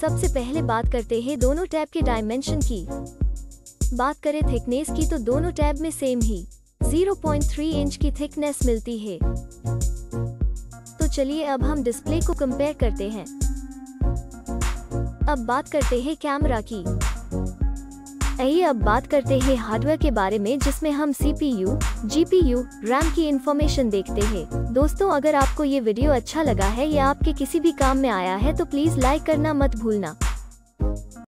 सबसे पहले बात करते हैं दोनों टैब के डायमेंशन की। बात करें थिकनेस की तो दोनों टैब में सेम ही 0.3 इंच की थिकनेस मिलती है। तो चलिए अब हम डिस्प्ले को कंपेयर करते हैं। अब बात करते हैं कैमरा की। आइए अब बात करते हैं हार्डवेयर के बारे में, जिसमें हम C P U G P U RAM की इन्फॉर्मेशन देखते हैं। दोस्तों, अगर आपको ये वीडियो अच्छा लगा है या आपके किसी भी काम में आया है तो प्लीज़ लाइक करना मत भूलना।